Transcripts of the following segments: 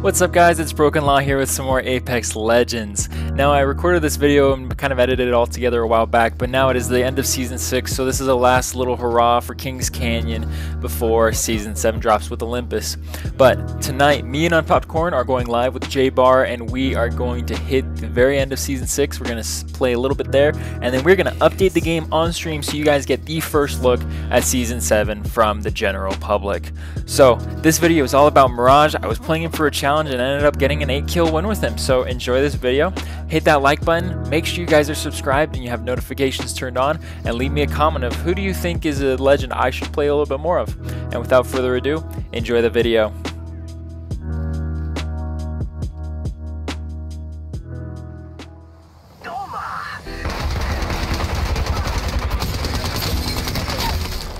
What's up guys, it's Broken Law here with some more Apex Legends. Now I recorded this video and kind of edited it all together a while back, but now it is the end of Season 6, so this is a last little hurrah for Kings Canyon before Season 7 drops with Olympus. But tonight, me and Unpopped are going live with Jbarr, and we are going to hit the very end of Season 6. We're going to play a little bit there, and then we're going to update the game on stream so you guys get the first look at Season 7 from the general public. So, this video is all about Mirage. I was playing him for a challenge and ended up getting an 8 kill win with him, so enjoy this video hit that like button, make sure you guys are subscribed and you have notifications turned on, and leave me a comment of who do you think is a legend I should play a little bit more of. And without further ado, enjoy the video.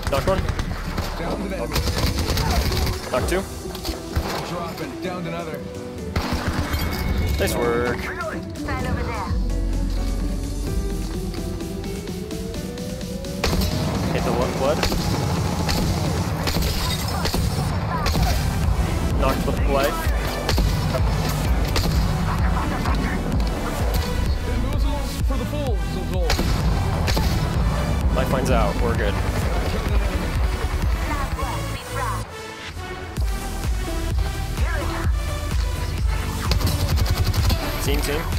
Knock one. Down to Knock two. Dropping. Down another. Nice work. Hit the one blood. Knocked the play. for Life finds out. We're good. Team, team.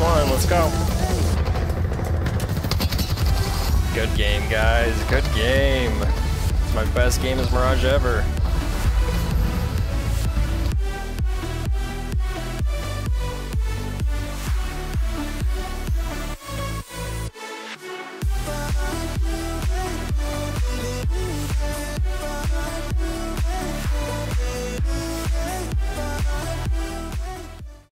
last one. Let's go. Good game, guys. Good game. It's my best game as Mirage ever.